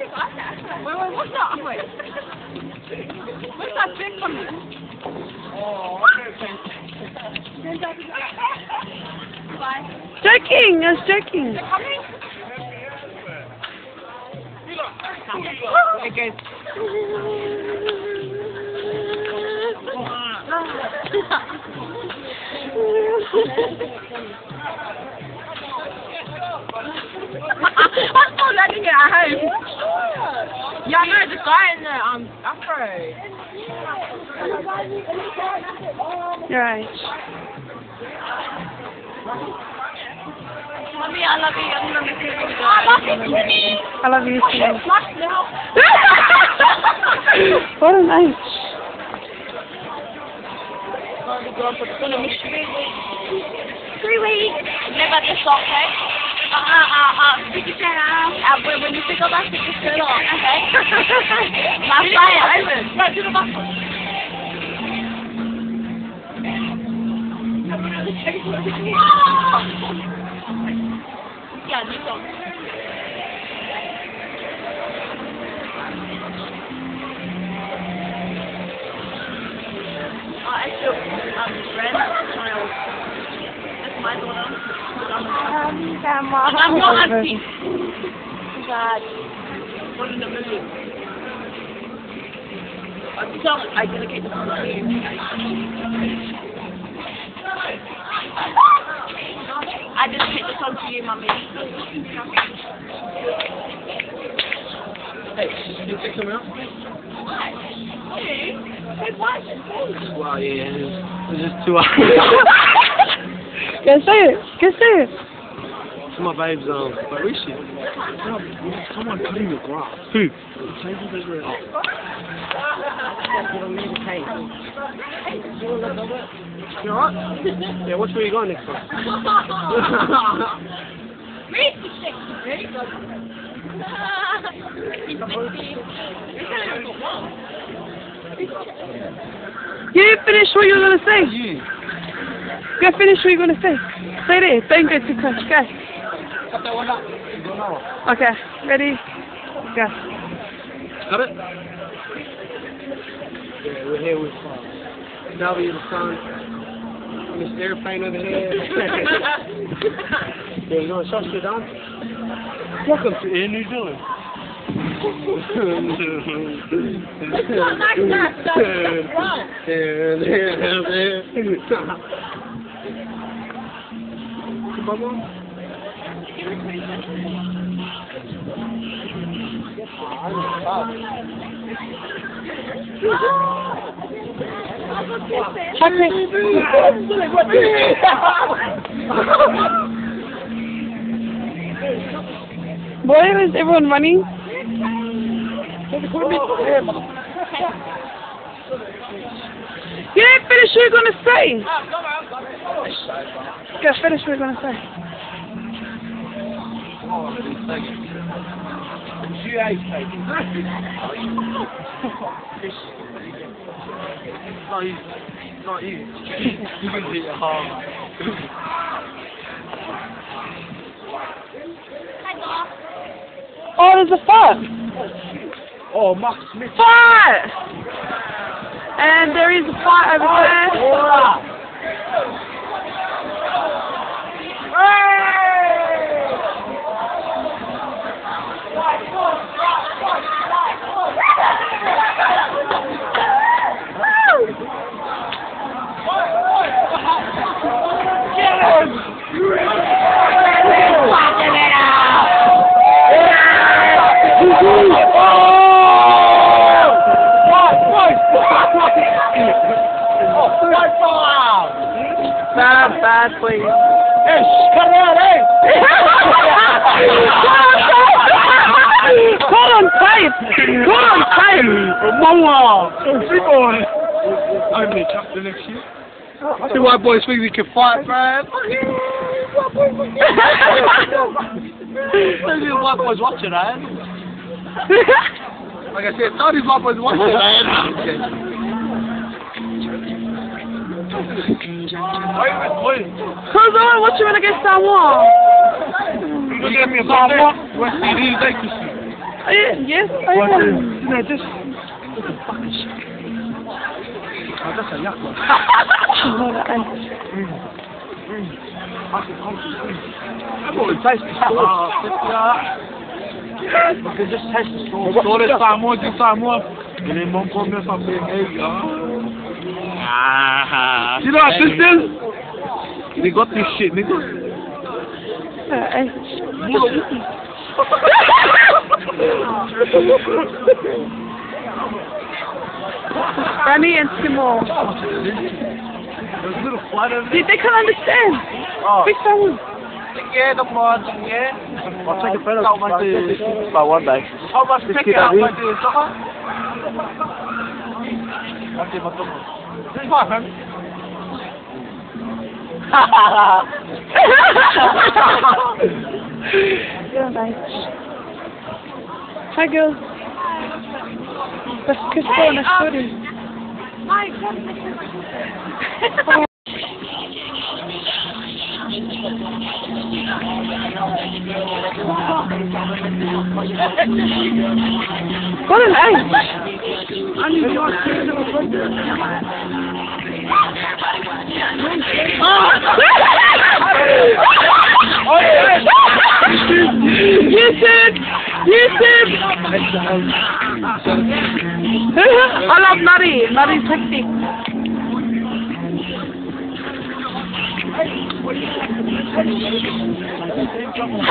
Wait, wait, what's that? Wait. What's that thing coming? Bye. Joking, I was joking. Coming? It goes. I'm not letting it at home. Yeah, no, the guy in the um afro. Right. Mommy, I love you. I'm gonna miss you. I love you, I love you too. What a night. Three weeks. Never the sock, okay? Uh, uh, uh, uh, when, when you I stick your okay? My fire, do back one. Yeah, um, Ren, child. That's my daughter. I'm not. God. One in a million. I'm sorry, I dedicate the song to you. I dedicate the song to you, mummy. Hey, you take some out? Wow, yeah, it's it's just two hours. It. Go say it. to my babe's um, where is she? Someone cutting the grass. Who? You alright? Yeah, which way you going next time? You didn't finish what you were going to say. You. Go finish what you're going to say. Say it. Don't go too close. Go. Cut that one up. Okay. Ready? Go. Cut it? Yeah, we're here with uh, W the Sun. This airplane over here. yeah, you know what shot you done? Welcome to Air New Zealand. Why is everyone running? Didn't finish you're to say. Go finish what you're going to say. Not you. Not you. You can hit it hard. Oh, there's a fight. Oh, Mark Smith. Fight! And there is a fight over there. Oh, Bad, bad, please. Call on tape! Call on tape! Mama! Big boy! I'm the chapter next year. The white boys think we can fight, man. Maybe the white boys watching, man. Like I said, all these white boys watching, man. Cause on, watching when I get Samoa. Look at me, Samoa. West Indies, like to see. I am, yes, I am. you know, just... What the fuck is shit? Oh, that's a yuck one. Wala, ay. I've got to taste the sauce. I can just taste the sauce. Score it some more, do some more. And then mom come here something. Hey, ah. You know what, sister? They got this shit, nigga. Ay. Remy and Simone. There's a little flood They, they can't understand. Oh. Big someone. Yeah, no more, yeah. I'll take a photo. How much one day. How much Just take keep it out? that How much is soccer? Okay, my God. Five, man. yeah, nice. Hi, girls. Best kiss on a story. What an করে নাই অলপ নারী নারী থাকি Thank you. Thank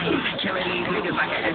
you.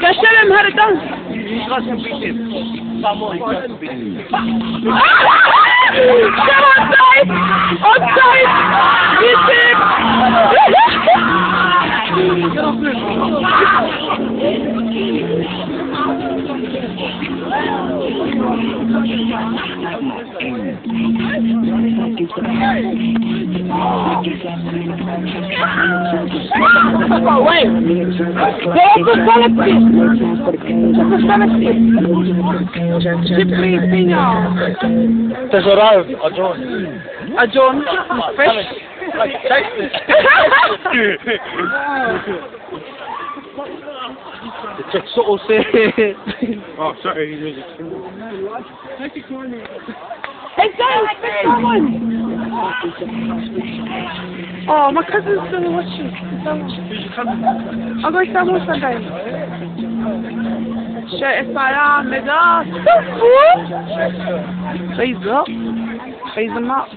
Kaşlarım haritan. Yüzgasın bitti. Tamam. Sen ottay. Ottay. Bitti. Thank you. On, side! On side! Wait! There's the Philippines! The Philippines! Simply Pino. Tesourado, a John. A John. Fish. Taste it. Check so say. Oh, sorry. Hey, Oh, my cousin's still watching. I'll go to Samuel someday. Shit, if I am. Please freeze them up.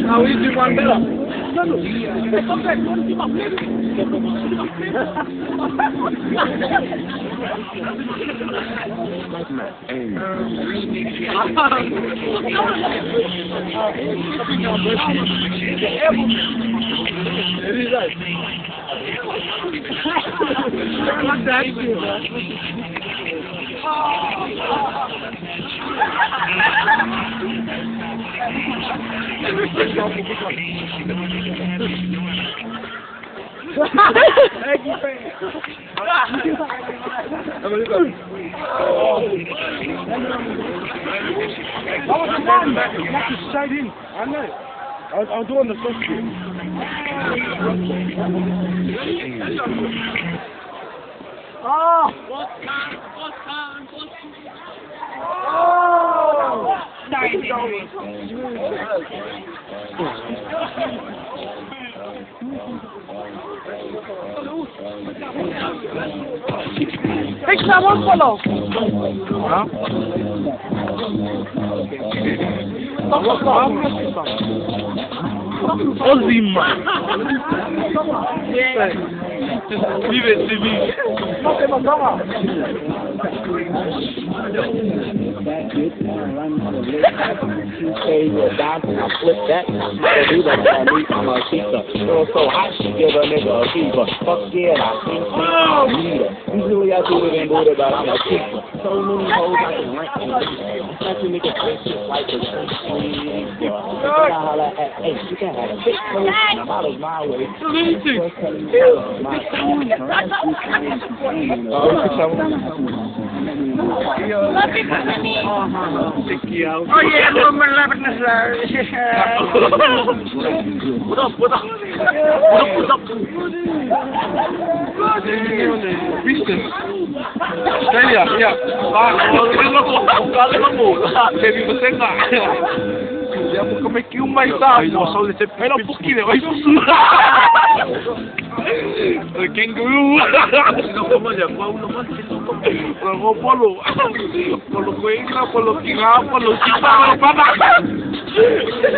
Now we do one better. I was lying back. Back is straight in. I know. I was, I was doing the first Oh! What time? What time? What Oh! Sorry, Fix that one follow. Huh? Stop, stop, stop. Aussie man. Leave it to me. say you're down I flip that. I'm a so give a nigga a fever. Fuck yeah, I. Usually I do it do it, but I'm a keeper. So many hoes I can rank nigga face. You can have a big toe, follow my way. Oh, iya, lu melepet nasar. Udah, udah. Udah, udah. Udah, udah. Udah, udah. Udah, udah. Udah, udah. Udah, udah. Udah, udah. Udah, udah. Udah, udah. Udah, udah. Udah, Abbiamo eh, come chiunque sanno. Lo so, le seppe. Però pochino, vai su. Il kanguru. No, como ya, uno más que no como. Luego polo. Polo cuenca, polo quirá, polo chipa, polo pata.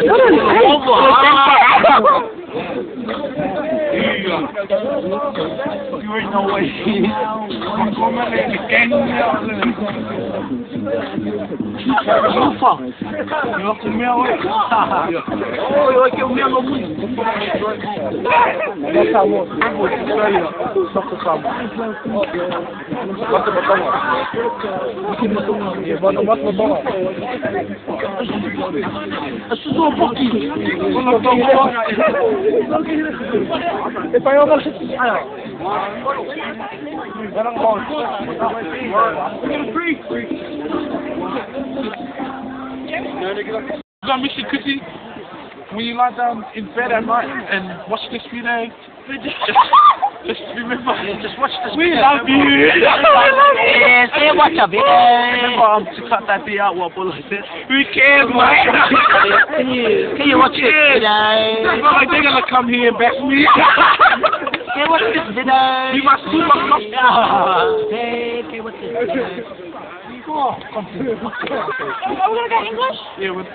Polo polo. Here you go. You ain't no way. I'm coming in again. Ufa! Eu comi a oi. Oi, oi, que eu me amo muito. Essa amor, isso aí, ó. Só com calma. Bota, bota, bota. Aqui, bota, bota, bota, bota. Assustou um pouquinho. Quando eu tô com Espanhol não se sabe. Ganang ball. I miss you, Chrissy. When you lie down in bed at night and watch this video, just, just remember, just watch this we love you. Yeah, say watch a bit. Remember um, to cut that bit out what Bull said. We care, man. Can you, can you watch this It's video? not like they're gonna come here and back me. Can you watch this video? You must Be my super cop. Hey, can you watch this video? Are we gonna get English? Yeah, with,